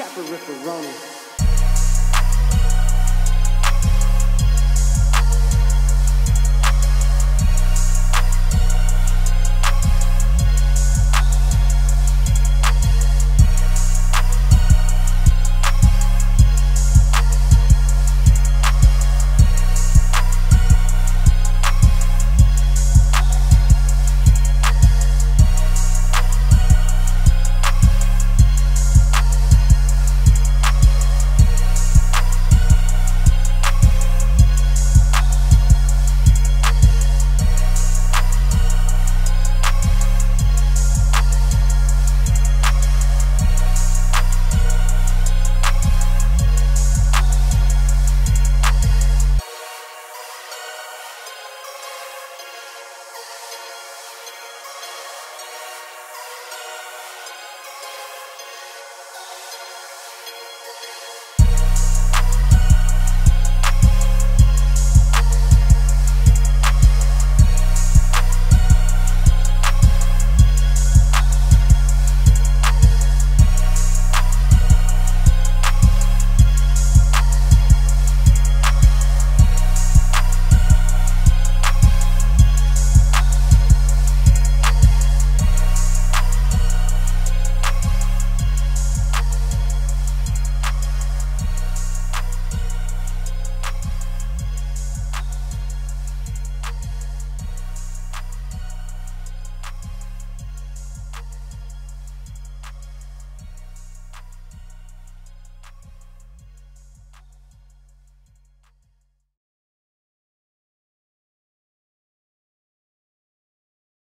Cappa Ripperoni.